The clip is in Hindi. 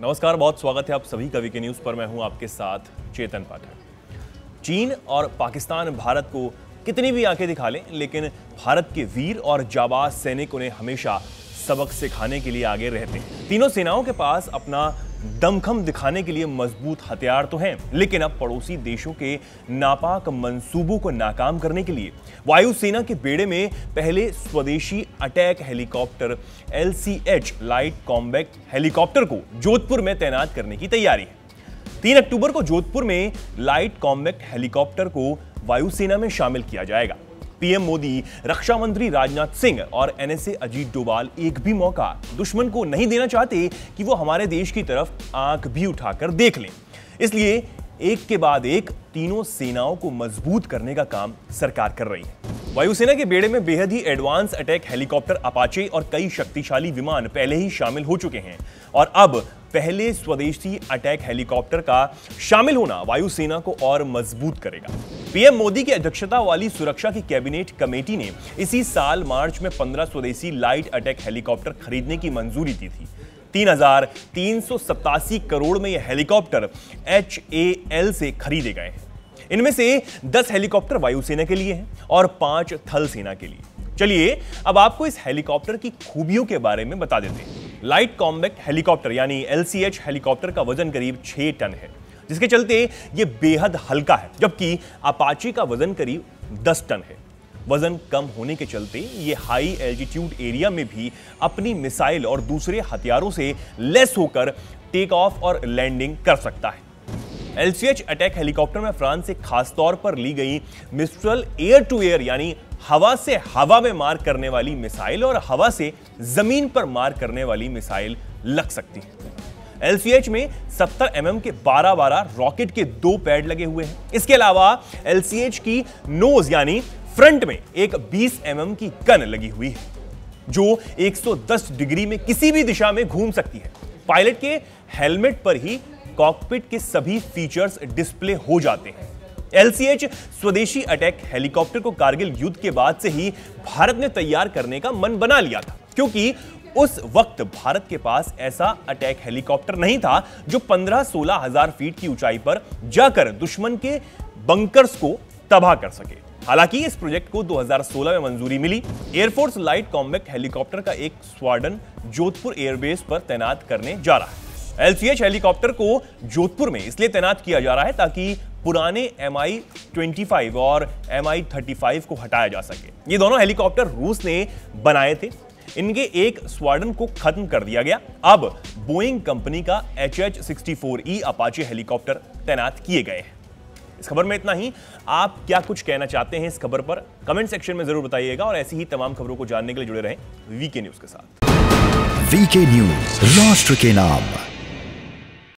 नमस्कार, बहुत स्वागत है आप सभी कवि के न्यूज़ पर। मैं हूँ आपके साथ चेतन पाठक। चीन और पाकिस्तान भारत को कितनी भी आँखें दिखा लें, लेकिन भारत के वीर और जाबाज सैनिक उन्हें हमेशा सबक सिखाने के लिए आगे रहते हैं। तीनों सेनाओं के पास अपना दमखम दिखाने के लिए मज़बूत हथियार तो हैं, लेकिन अब पड़ोसी देशों के नापाक मंसूबों को नाकाम करने के लिए वायुसेना के बेड़े में पहले स्वदेशी attack helicopter LCH light combat helicopter को जोधपुर में तैनात करने की तैयारी है। तीन अक्टूबर को जोधपुर में लाइट कॉम्बैक्ट हेलीकॉप्टर को वायुसेना में शामिल किया जाएगा। पीएम मोदी, रक्षा मंत्री राजनाथ सिंह और एनएसए अजीत डोभाल एक भी मौका दुश्मन को नहीं देना चाहते कि वो हमारे देश की तरफ़ आँख भी उठाकर देख लें। इसलिए एक के बाद एक तीनों सेनाओं को मज़बूत करने का काम सरकार कर रही है। वायुसेना के बेड़े में बेहद ही एडवांस अटैक हेलीकॉप्टर अपाचे और कई शक्तिशाली विमान पहले ही शामिल हो चुके हैं। और अब पहले स्वदेशी अटैक हेलीकॉप्टर का शामिल होना वायुसेना को और मज़बूत करेगा। पीएम मोदी की अध्यक्षता वाली सुरक्षा की कैबिनेट कमेटी ने इसी साल मार्च में 15 स्वदेशी लाइट अटैक हेलीकॉप्टर खरीदने की मंजूरी दी थी। तीन हज़ार तीन सौ सत्तासी करोड़ में यह हेलीकॉप्टर एच ए एल से खरीदे गए हैं। इनमें से 10 हेलीकॉप्टर वायुसेना के लिए हैं और पाँच थल सेना के लिए। चलिए, अब आपको इस हेलीकॉप्टर की खूबियों के बारे में बता देते हैं। लाइट कॉम्बैक्ट हेलीकॉप्टर, यानी एलसीएच हेलीकॉप्टर का वज़न करीब 6 टन है। जिसके चलते ये बेहद हल्का है, जबकि अपाची का वज़न करीब 10 टन है। वज़न कम होने के चलते ये हाई एल्टीट्यूड एरिया में भी अपनी मिसाइल और दूसरे हथियारों से लेस होकर टेक ऑफ़ और लैंडिंग कर सकता है। एलसीएच अटैक हेलीकॉप्टर में फ्रांस से खासतौर पर ली गई मिस्ट्रल एयर टू एयर, यानी हवा से हवा में मार करने वाली मिसाइल और हवा से ज़मीन पर मार करने वाली मिसाइल लग सकती है। एलसीएच में 70 एम mm के 12 12 रॉकेट के दो पैड लगे हुए हैं। इसके अलावा एलसीएच की नोज़, यानी फ्रंट में एक 20 एम mm की गन लगी हुई है, जो 110 डिग्री में किसी भी दिशा में घूम सकती है। पायलट के हेलमेट पर ही कॉकपिट के सभी फीचर्स डिस्प्ले हो जाते हैं। एलसीएच स्वदेशी अटैक हेलीकॉप्टर को कारगिल युद्ध के बाद से ही भारत ने तैयार करने का मन बना लिया था, क्योंकि उस वक्त भारत के पास ऐसा अटैक हेलीकॉप्टर नहीं था जो 15-16 हज़ार फीट की ऊंचाई पर जाकर दुश्मन के बंकर्स को तबाह कर सके। हालाँकि इस प्रोजेक्ट को 2016 में मंजूरी मिली। Air force light combat helicopter का एक स्वाडन जोधपुर एयरबेस पर तैनात करने जा रहा है। एलसीएच हेलीकॉप्टर को जोधपुर में इसलिए तैनात किया जा रहा है ताकि पुराने एम आई और एम आई को हटाया जा सके। ये दोनों हेलीकॉप्टर रूस ने बनाए थे। इनके एक स्वाडन को खत्म कर दिया गया। अब बोइंग कंपनी का H H sixty four E Apache helicopter तैनात किए गए हैं। इस खबर में इतना ही। आप क्या कुछ कहना चाहते हैं इस खबर पर, कमेंट सेक्शन में ज़रूर बताइएगा और ऐसी ही तमाम खबरों को जानने के लिए जुड़े रहें वीके न्यूज़ के साथ। वीके न्यूज़, राष्ट्र के नाम।